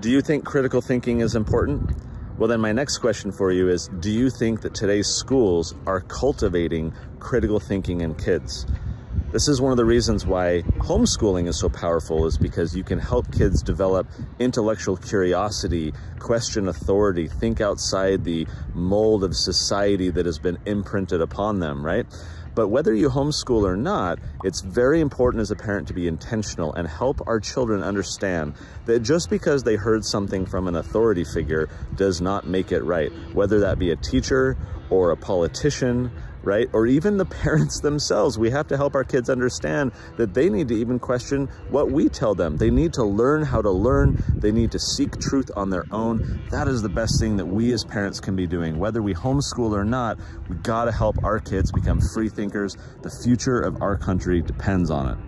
Do you think critical thinking is important? Well, then my next question for you is, do you think that today's schools are cultivating critical thinking in kids? This is one of the reasons why homeschooling is so powerful is because you can help kids develop intellectual curiosity, question authority, think outside the mold of society that has been imprinted upon them, right? But whether you homeschool or not, it's very important as a parent to be intentional and help our children understand that just because they heard something from an authority figure does not make it right, whether that be a teacher or a politician right? Or even the parents themselves. We have to help our kids understand that they need to even question what we tell them. They need to learn how to learn. They need to seek truth on their own. That is the best thing that we as parents can be doing. Whether we homeschool or not, we gotta help our kids become free thinkers. The future of our country depends on it.